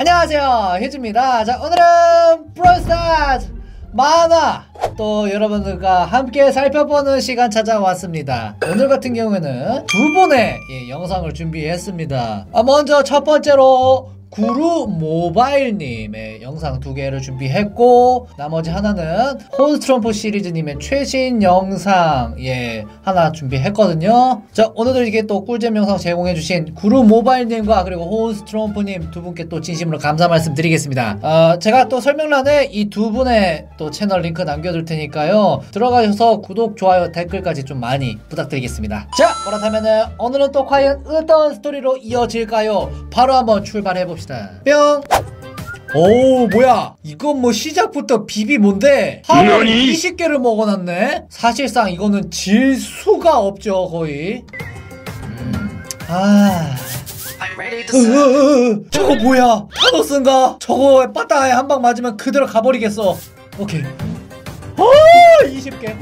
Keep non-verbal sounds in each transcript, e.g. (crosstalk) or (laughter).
안녕하세요 휴즈입니다. 자 오늘은 브롤스타즈 만화 또 여러분들과 함께 살펴보는 시간 찾아왔습니다. 오늘 같은 경우에는 두 분의 예, 영상을 준비했습니다. 아, 먼저 첫 번째로 구루 모바일님의 영상 두 개를 준비했고 나머지 하나는 홈스트럼프 시리즈님의 최신 영상 예 하나 준비했거든요. 자 오늘도 이게 또 꿀잼 영상 제공해주신 구루 모바일님과 그리고 홈스트럼프님 두 분께 또 진심으로 감사 말씀드리겠습니다. 어, 제가 또 설명란에 이 두 분의 또 채널 링크 남겨둘 테니까요. 들어가셔서 구독 좋아요 댓글까지 좀 많이 부탁드리겠습니다. 자 그렇다면은 오늘은 또 과연 어떤 스토리로 이어질까요? 바로 한번 출발해봅시다 봅시다. 뿅! 오 뭐야. 이건 뭐 시작부터 비비 뭔데? 하루 20개를 먹어놨네? 사실상 이거는 질 수가 없죠 거의. 음. 아. 으, 으, 으, 저거 뭐야? 타노스인가? 저거 빠따에 한 방 맞으면 그대로 가버리겠어. 오케이. 오 20개.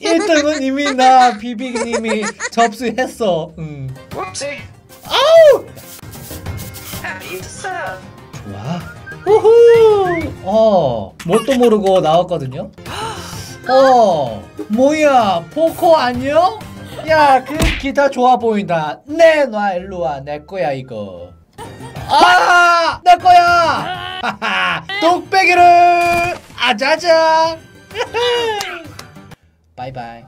1등은 이미 나 비비님이 접수했어. 음. 아우! 좋아. 우후! 어, 뭣도 모르고 나왔거든요? 어, 뭐야, 포코 안녕? 야, 그 기타 좋아 보인다. 내 놔, 일로 와. 내 거야, 이거. 아! 내 거야! 하하! 뚝배기를! 아자자! (laughs) 바이바이.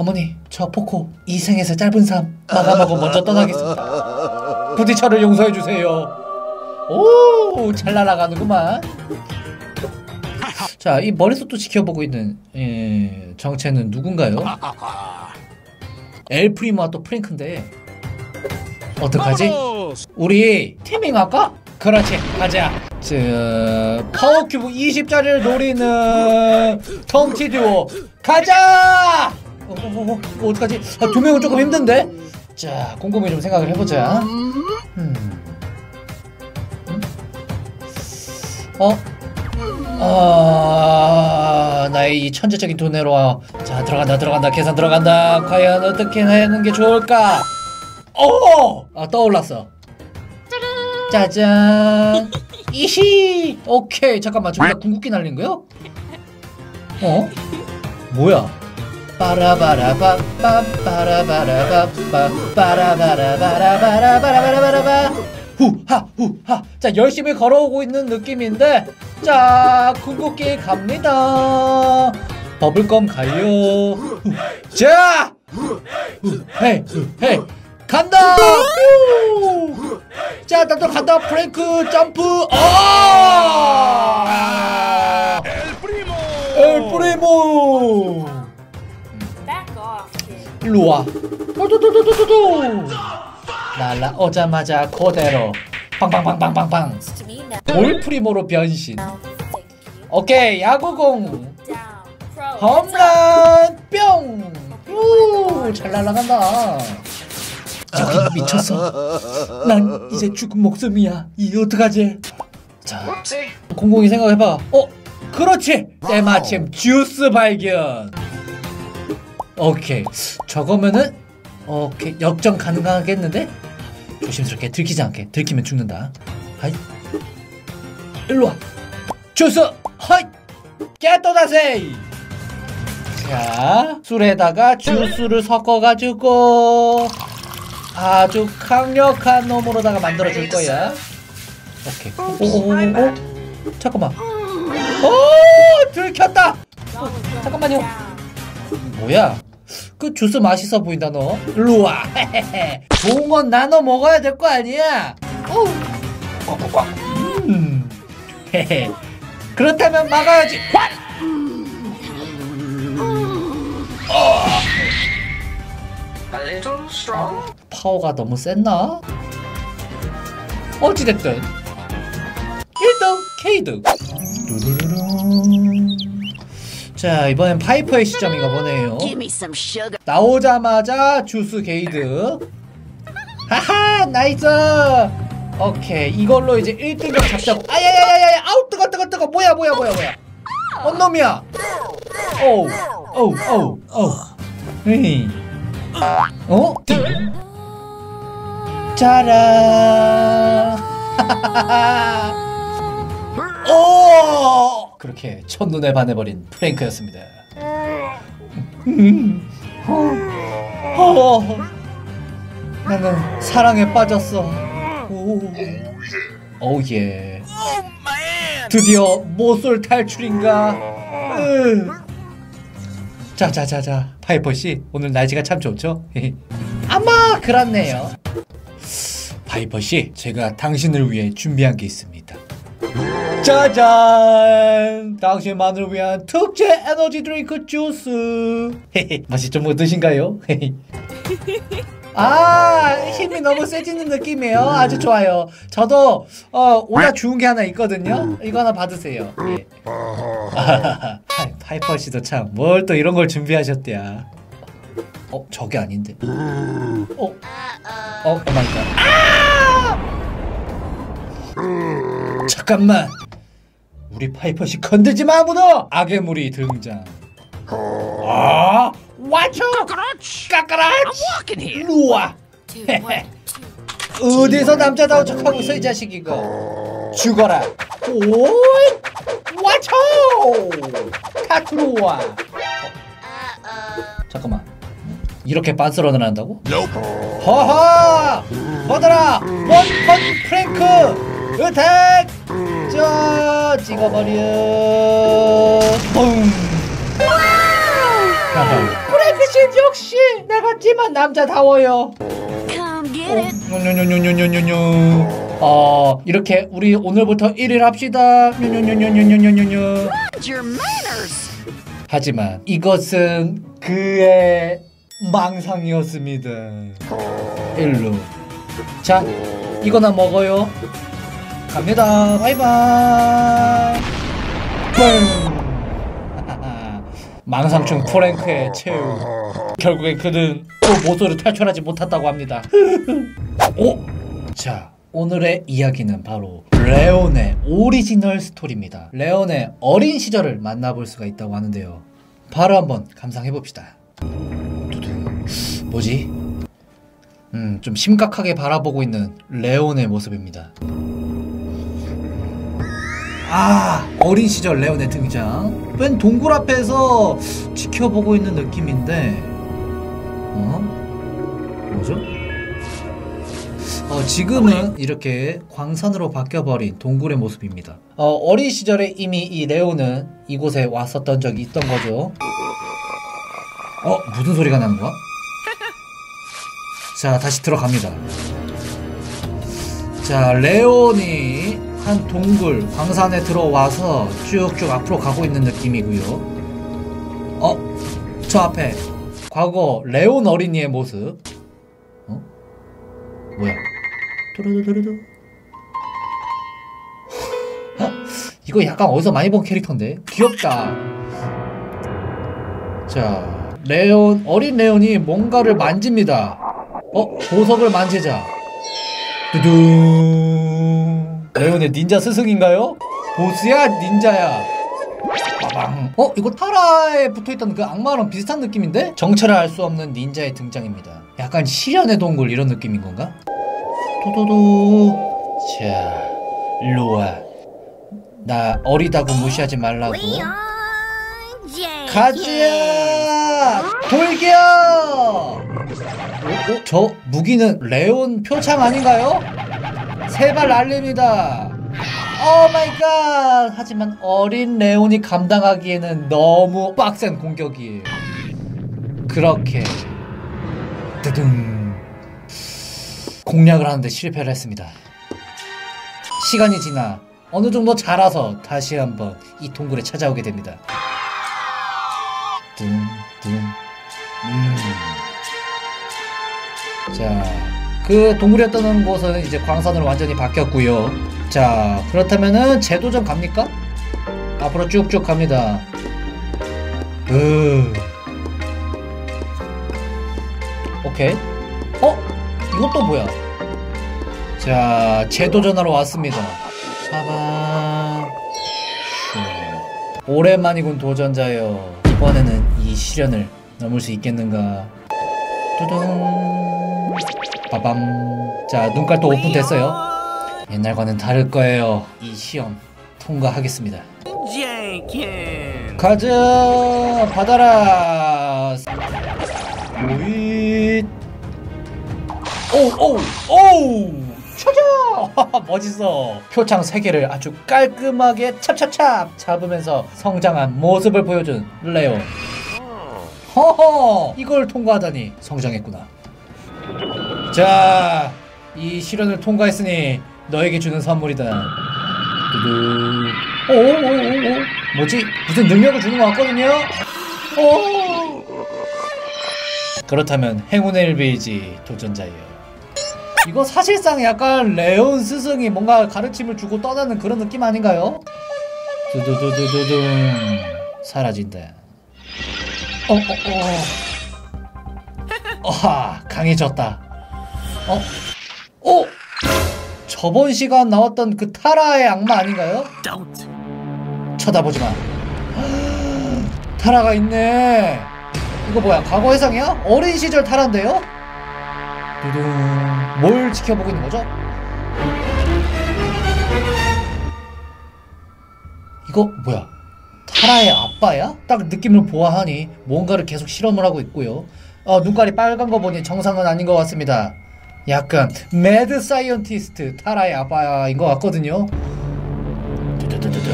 어머니 저 포코 이 생에서 짧은 삶 마감하고 먼저 떠나겠습니다 부디 저를 용서해주세요 오잘 날아가는구만 자 이 머릿속도 지켜보고 있는 예, 정체는 누군가요? 엘프리모와 또 프랭크인데 어떡하지? 우리 teaming할까? 그렇지 가자 저 power cube 20짜리를 노리는 톰티 듀오 가자! 어, 어, 어, 어 어떡하지? 아, 두 명은 조금 힘든데? 자, 곰곰이 좀 생각을 해보자. 음. 음? 어? 아, 나의 이 천재적인 두뇌로 자 들어간다 들어간다 계산 들어간다 과연 어떻게 하는 게 좋을까? 어! 아 떠올랐어. 짜잔. 이히. 오케이 잠깐만 저기다 궁극기 날린 거요? 어? 뭐야? 빠라바라바 빠라바라바빠 빠라바라바라바라바라바라바 후하 후하 자 열심히 걸어오고 있는 느낌인데 자 궁극기 갑니다 버블껌 가요 자 헤이 헤이 간다 자 나도 간다 프랭크 점프 아 엘프리모 일로와. 도도도도도도 날라오자마자 그대로. 빵빵빵빵빵빵. 볼프리모로 변신. 오케이 야구공. 홈런 뿅잘 날아간다. 저기 미쳤어. 난 이제 죽은 목숨이야. 이 어떡하지? 자 공공이 생각해봐. 어 그렇지. 때마침 주스 발견 오케이. 저거면은 오케이. 역전 가능하겠는데? 조심스럽게 들키지 않게. 들키면 죽는다. Hi. 일로와. 주스! Hi! 깨또다세이! 자 술에다가 주스를 섞어가지고 아주 강력한 놈으로다가 만들어줄 거야. 오케이. 오오오 잠깐만. 오 들켰다! 어, 잠깐만요. 뭐야 그 주스 맛있어 보인다 너. 일로 와. (laughs) 좋은 건 나눠 먹어야 될 거 아니야? 음. (laughs) 그렇다면 막아야지. 어. 파워가 너무 셌나? 어찌됐든. 1등 케이드 자 이번엔 파이퍼의 시점인가 보네요. 나오자마자 주스 게이드. 하하 nice! 오케이 이걸로 이제 1등급 잡자고 아야야야야 아우 뜨거 뜨거 뜨거. 뭐야 뭐야 뭐야 뭐야. 뭔 놈이야? 오우 오우 오우 오우. Hey. 어? 짜란. (laughs) 오! 그렇게 첫눈에 반해버린 프랭크였습니다. 음. 어. 나는 사랑에 빠졌어. 오. Oh yeah. 드디어 모쏠 탈출인가? 으. 자자자자 파이퍼 씨 오늘 날씨가 참 좋죠? (laughs) 어머 그렇네요. 파이퍼 씨 제가 당신을 위해 준비한 게 있습니다. 짜잔! 당신만을 위한 특제 에너지 드링크 주스. 맛이 좀 어떠신가요? 아 힘이 너무 세지는 느낌이에요. 아주 좋아요. 저도 어 오다 주운 게 하나 있거든요. 이거 하나 받으세요. 예. 파이, 파이퍼 씨도 참 뭘 또 이런 걸 준비하셨대야. 어 저게 아닌데. 어, 어, my God. 아! 잠깐만. 우리 파이퍼 씨 건들지 마 아무도. 악의 무리 등장. 아, 와쳐. 까까라치. 와. 어디서 남자다운 척하고 있어 이 자식 이거. 죽어라. 오, 와쳐. 다 들어와. 잠깐만. 이렇게 빤스런을 한다고? 허허! 뭐더라! 원, 원, 프랭크! 으택! 저, 찍어버려! 뿡! 프랭크신 역시 내같지만 남자다워요. Come get it. 뇨뇨뇨뇨뇨뇨뇨. 어, 이렇게 우리 오늘부터 1일 합시다. 뇨뇨뇨뇨뇨뇨뇨. Your manners. 하지만 이것은 그의 망상이었습니다. 일로. 자, 이거나 먹어요. 갑니다. 바이바이. 뿡. (laughs) 망상충 프랭크의 최후. 결국엔 그는 또 모솔을 탈출하지 못했다고 합니다. 오! (laughs) 자, 오늘의 이야기는 바로 레온의 오리지널 스토리입니다. 레온의 어린 시절을 만나볼 수가 있다고 하는데요. 바로 한번 감상해 봅시다. 두둥. 뭐지? 음, 좀 심각하게 바라보고 있는 레온의 모습입니다. 아, 어린 시절 레온의 등장. 웬 동굴 앞에서 지켜보고 있는 느낌인데, 어? 뭐죠? 어, 지금은 이렇게 광산으로 바뀌어버린 동굴의 모습입니다. 어, 어린 시절에 이미 이 레오는 이곳에 왔었던 적이 있던 거죠. 어, 무슨 소리가 나는 거야? 자, 다시 들어갑니다. 자, 레온이 한 동굴, 광산에 들어와서 쭉쭉 앞으로 가고 있는 느낌이고요. 어, 저 앞에 과거 레온 어린이의 모습. 어? 뭐야? 두루두루두. 이거 약간 어디서 많이 본 캐릭터인데? 귀엽다. 자, 레온, 어린 레온이 뭔가를 만집니다. 어? 보석을 만지자. 두둥. 레온의 닌자 스승인가요? 보스야? 닌자야? 빠방. 어? 이거 타라에 붙어있던 그 악마랑 비슷한 느낌인데? 정체를 알 수 없는 닌자의 등장입니다. 약간 시련의 동굴 이런 느낌인 건가? 도도도. 자, 와. 나 어리다고 무시하지 말라고. 가즈야! 돌격! 어, 어? 저 무기는 레온 표창 아닌가요? 세 발 날립니다. Oh my god! 하지만 어린 레온이 감당하기에는 너무 빡센 공격이에요. 그렇게 두둥 공략을 하는데 실패를 했습니다. 시간이 지나 어느 정도 자라서 다시 한번 이 동굴에 찾아오게 됩니다. 둥둥 음. 자, 그 동굴이었던 곳은 이제 광산으로 완전히 바뀌었고요. 자, 그렇다면은 재도전 갑니까? 앞으로 쭉쭉 갑니다. 으. 오케이. 어? 이것도 뭐야? 자, 재도전하러 왔습니다. 오랜만이군 도전자여. 이번에는 이 시련을 넘을 수 있겠는가? 두둥. 빠밤. 자 눈깔 또 오픈 됐어요. 옛날과는 다를 거예요. 이 시험 통과하겠습니다. 가자 받아라. 오잇. 오오오. 찾아. (laughs) 멋있어. 표창 3개를 아주 깔끔하게 찹찹찹 잡으면서 성장한 모습을 보여준 레오 허허 이걸 통과하다니 성장했구나 자 이 시련을 통과했으니 너에게 주는 선물이다. 두두. 오오오오 뭐지? 무슨 능력을 주는 것 같거든요? 오 그렇다면 행운의 일베이지 도전자예요. 이거 사실상 약간 레온 스승이 뭔가 가르침을 주고 떠나는 그런 느낌 아닌가요? 두두두두두둥. 사라진다. 어어어. 어하 강해졌다 어? 어? 저번 시간 나왔던 그 타라의 악마 아닌가요? 쳐다보지 마. 타라가 있네. 이거 뭐야? 과거 회상이야? 어린 시절 타라인데요? 두둥. 뭘 지켜보고 있는 거죠? 이거 뭐야? 타라의 아빠야? 딱 느낌을 보아하니 뭔가를 계속 실험을 하고 있고요. 어, 눈깔이 빨간 거 보니 정상은 아닌 것 같습니다. 약간 mad scientist 타라의 아빠인 것 같거든요. 두두두두두.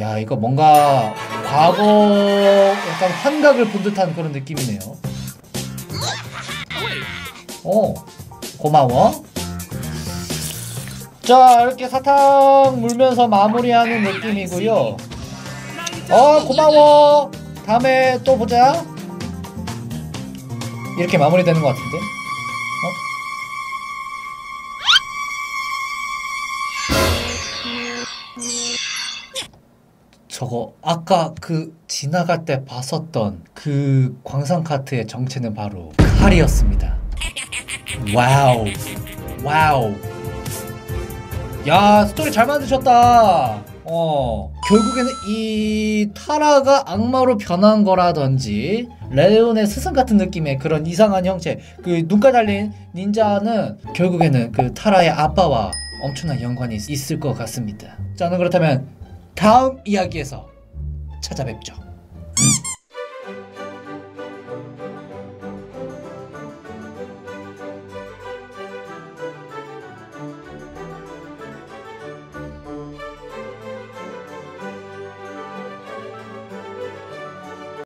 야 이거 뭔가 과거 약간 환각을 본 듯한 그런 느낌이네요. 어 고마워. 자 이렇게 사탕 물면서 마무리하는 느낌이고요. 어 고마워. 다음에 또 보자. 이렇게 마무리되는 것 같은데. 어? 저거 아까 그 지나갈 때 봤었던 그 광산 카트의 정체는 바로 칼이었습니다. Wow. Wow. 야, 스토리 잘 만드셨다. 어. 결국에는 이 타라가 악마로 변한 거라든지 레온의 스승 같은 느낌의 그런 이상한 형체 그 눈가 달린 닌자는 결국에는 그 타라의 아빠와 엄청난 연관이 있- 있을 것 같습니다. 자, 는 그렇다면 다음 이야기에서 찾아뵙죠.